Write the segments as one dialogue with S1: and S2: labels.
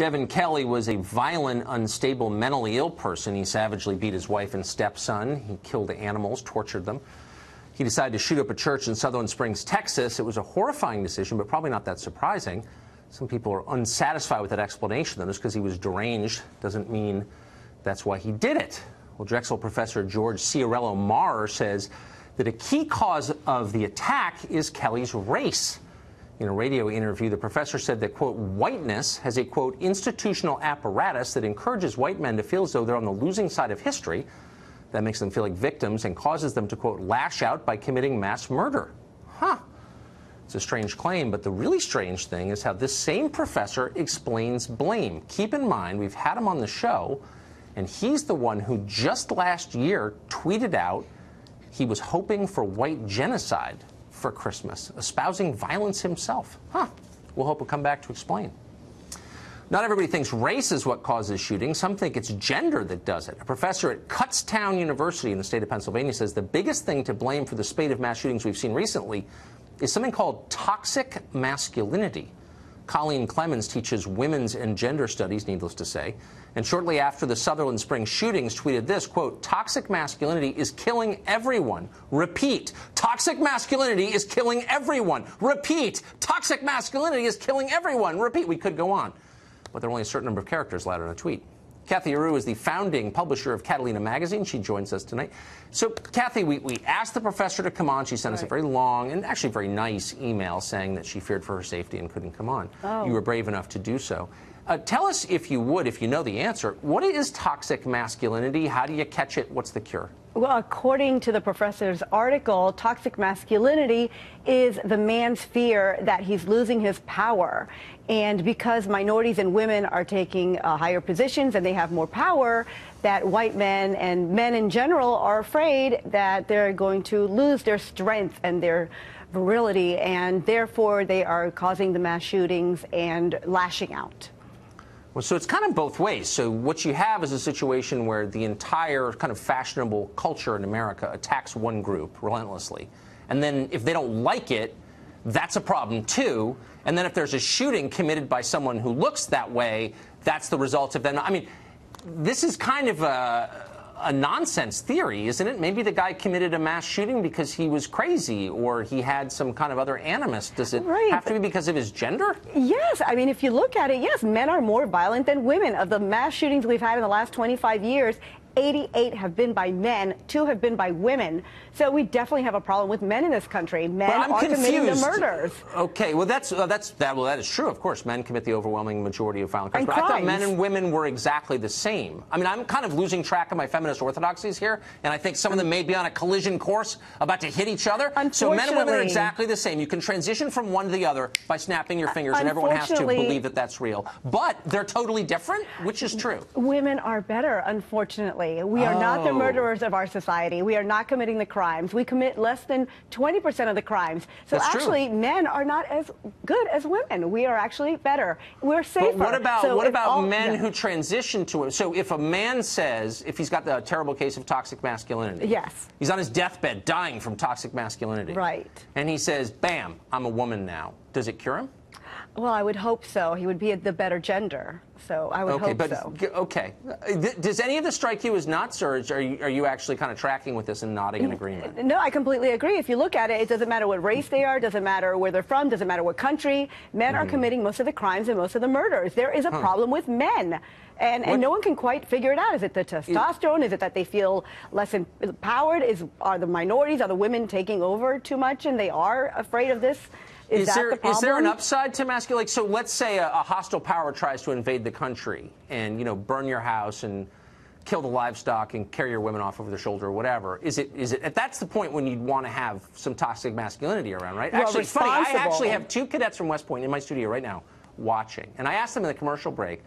S1: Devin Kelley was a violent, unstable, mentally ill person. He savagely beat his wife and stepson. He killed animals, tortured them. He decided to shoot up a church in Sutherland Springs, Texas. It was a horrifying decision, but probably not that surprising. Some people are unsatisfied with that explanation, though. Just because he was deranged doesn't mean that's why he did it. Well, Drexel professor George Ciccariello-Maher says that a key cause of the attack is Kelley's race. In a radio interview, the professor said that, quote, whiteness has a, quote, institutional apparatus that encourages white men to feel as though they're on the losing side of history. That makes them feel like victims and causes them to, quote, lash out by committing mass murder. Huh. It's a strange claim, but the really strange thing is how this same professor explains blame. Keep in mind, we've had him on the show, and he's the one who just last year tweeted out he was hoping for white genocide for Christmas, espousing violence himself. Huh. We'll hope he'll come back to explain. Not everybody thinks race is what causes shootings. Some think it's gender that does it. A professor at Kutztown University in the state of Pennsylvania says the biggest thing to blame for the spate of mass shootings we've seen recently is something called toxic masculinity. Colleen Clemens teaches women's and gender studies, needless to say. And shortly after the Sutherland Springs shootings, tweeted this quote, toxic masculinity is killing everyone. Repeat, toxic masculinity is killing everyone. Repeat, toxic masculinity is killing everyone. Repeat, we could go on. But there are only a certain number of characters allowed in a tweet. Cathy Areu is the founding publisher of Catalina Magazine. She joins us tonight. So, Kathy, we, we asked the professor to come on. She sent right. us a very long and actually very nice email saying that she feared for her safety and couldn't come on. Oh. You were brave enough to do so. Uh, tell us, if you would, if you know the answer, what is toxic masculinity? How do you catch it? What's the cure?
S2: Well, according to the professor's article, toxic masculinity is the man's fear that he's losing his power. And because minorities and women are taking uh, higher positions and they have more power, that white men and men in general are afraid that they're going to lose their strength and their virility, and therefore they are causing the mass shootings and lashing out.
S1: Well, so it's kind of both ways. So what you have is a situation where the entire kind of fashionable culture in America attacks one group relentlessly. And then if they don't like it, that's a problem too. And then if there's a shooting committed by someone who looks that way, that's the result of them. I mean, this is kind of a a nonsense theory, isn't it? Maybe the guy committed a mass shooting because he was crazy or he had some kind of other animus. Does it right. have to be because of his gender?
S2: Yes. I mean, if you look at it, yes, men are more violent than women. Of the mass shootings we've had in the last 25 years, 88 have been by men, two have been by women. So we definitely have a problem with men in this country. Men are committing the murders.
S1: Okay, well that's uh, that's that well that is true. Of course, men commit the overwhelming majority of violent crimes. but crimes. I thought men and women were exactly the same. I mean, I'm kind of losing track of my feminist orthodoxies here, and I think some of them may be on a collision course about to hit each other. So men and women are exactly the same. You can transition from one to the other by snapping your fingers, and everyone has to believe that that's real. But they're totally different, which is true.
S2: Women are better, unfortunately. We are oh. not the oh. murderers of our society. We are not committing the crimes. We commit less than 20% of the crimes. So
S1: That's
S2: actually,
S1: true.
S2: men are not as good as women. We are actually better. We're safer.
S1: But what about so what about all, men yeah. who transition to it? So if a man says, if he's got the terrible case of toxic masculinity,
S2: yes,
S1: he's on his deathbed dying from toxic masculinity,
S2: right?
S1: And he says, "Bam, I'm a woman now." Does it cure him?
S2: Well, I would hope so. He would be the better gender. So I would
S1: okay,
S2: hope
S1: but,
S2: so.
S1: Okay. Does any of this strike you as not or are you, are you actually kind of tracking with this and nodding in agreement?
S2: No, I completely agree. If you look at it, it doesn't matter what race they are, doesn't matter where they're from, doesn't matter what country. Men mm. are hmm. committing most of the crimes and most of the murders. There is a huh. problem with men. And, and, no one can quite figure it out. Is it the testosterone? Is it that they feel less empowered? Is are the minorities, are the women taking over too much, and they are afraid of this? Is,
S1: is there
S2: the
S1: is there an upside to masculine? Like, so let's say a, a, hostile power tries to invade the country and you know burn your house and kill the livestock and carry your women off over their shoulder or whatever. Is it is it at that's the point when you'd want to have some toxic masculinity around, right?
S2: Well,
S1: actually, funny. I actually have two cadets from West Point in my studio right now watching, and I asked them in the commercial break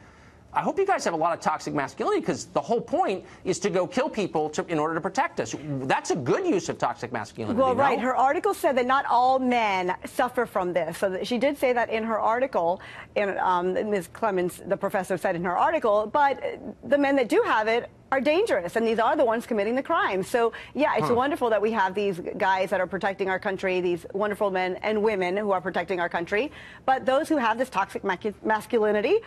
S1: I hope you guys have a lot of toxic masculinity because the whole point is to go kill people to, in order to protect us. That's a good use of toxic masculinity.
S2: Well, right. Her article said that not all men suffer from this. So she did say that in her article, and um, Ms. Clemens, the professor, said in her article, but the men that do have it are dangerous, and these are the ones committing the crimes. So, yeah, it's huh. wonderful that we have these guys that are protecting our country, these wonderful men and women who are protecting our country. But those who have this toxic masculinity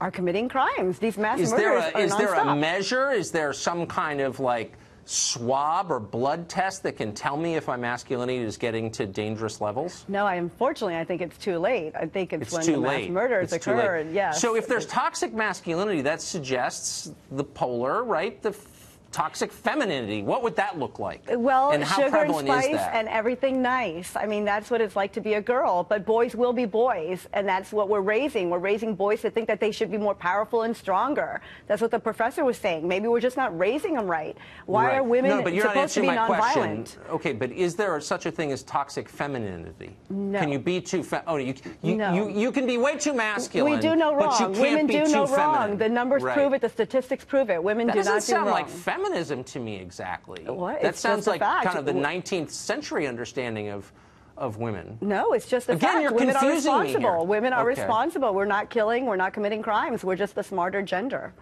S2: are committing crimes. These mass
S1: Is there
S2: murders
S1: a,
S2: are
S1: is there a measure? Is there some kind of like swab or blood test that can tell me if my masculinity is getting to dangerous levels?
S2: No, I unfortunately I think it's too late. I think it's,
S1: It's
S2: when
S1: too
S2: the mass
S1: late.
S2: murders
S1: It's
S2: occur. Yes.
S1: So if there's toxic masculinity, that suggests the polar, right? The toxic femininity. What would that look like?
S2: Well,
S1: and how
S2: sugar and spice and everything nice. I mean, that's what it's like to be a girl. But boys will be boys, and that's what we're raising. We're raising boys to think that they should be more powerful and stronger. That's what the professor was saying. Maybe we're just not raising them right. Why
S1: Right.
S2: are women
S1: no, but you're
S2: supposed
S1: not
S2: to be
S1: answering my
S2: nonviolent?
S1: question. Okay, but is there such a thing as toxic femininity?
S2: No.
S1: Can you be too? Fe- oh, you you,
S2: No.
S1: you you can be way too masculine.
S2: We do no wrong.
S1: but you can't
S2: Women
S1: be
S2: do
S1: too
S2: no
S1: feminine.
S2: wrong. The numbers
S1: Right.
S2: prove it. The statistics prove it. Women
S1: That
S2: do
S1: doesn't
S2: do
S1: sound
S2: wrong.
S1: like feminism to me exactly.
S2: What?
S1: That
S2: It's
S1: sounds like
S2: fact.
S1: kind of the 19th century understanding of of women.
S2: No, it's just the
S1: Again,
S2: fact.
S1: you're
S2: Women are
S1: confusing me
S2: responsible.
S1: here.
S2: Women are
S1: Okay.
S2: responsible. We're not killing. We're not committing crimes. We're just the smarter gender.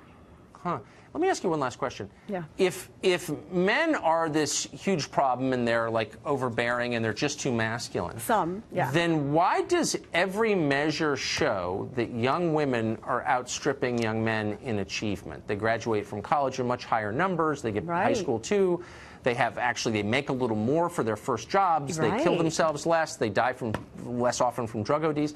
S1: Huh. Let me ask you one last question.
S2: Yeah.
S1: If if men are this huge problem and they're like overbearing and they're just too masculine,
S2: Some, yeah.
S1: Then why does every measure show that young women are outstripping young men in achievement? They graduate from college in much higher numbers. They get high school too. They have actually they make a little more for their first jobs. They kill themselves less. They die from less often from drug ODs.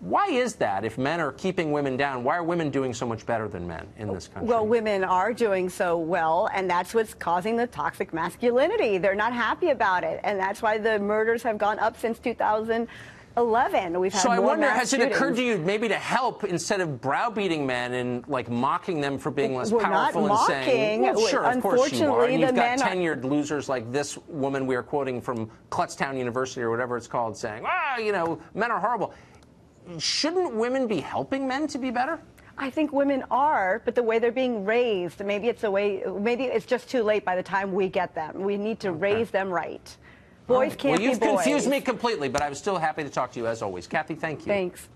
S1: Why is that? If men are keeping women down, why are women doing so much better than men in this country?
S2: Well, women are doing so well, and that's what's causing the toxic masculinity. They're not happy about it, and that's why the murders have gone up since 2011. We've had
S1: So I wonder, has it occurred to you maybe to help instead of browbeating men and like mocking them for being less
S2: We're
S1: powerful and saying,
S2: mocking.
S1: well, sure, of course you are.
S2: Unfortunately,
S1: And
S2: the
S1: you've got
S2: men are-
S1: tenured losers like this woman we are quoting from Klutztown University or whatever it's called, saying, ah, you know, men are horrible. Shouldn't women be helping men to be better?
S2: I think women are, but the way they're being raised, maybe it's a way. Maybe it's just too late by the time we get them. We need to raise them right. Boys can't
S1: well, you've confused me completely, but I'm still happy to talk to you as always. Cathy, thank you.
S2: Thanks.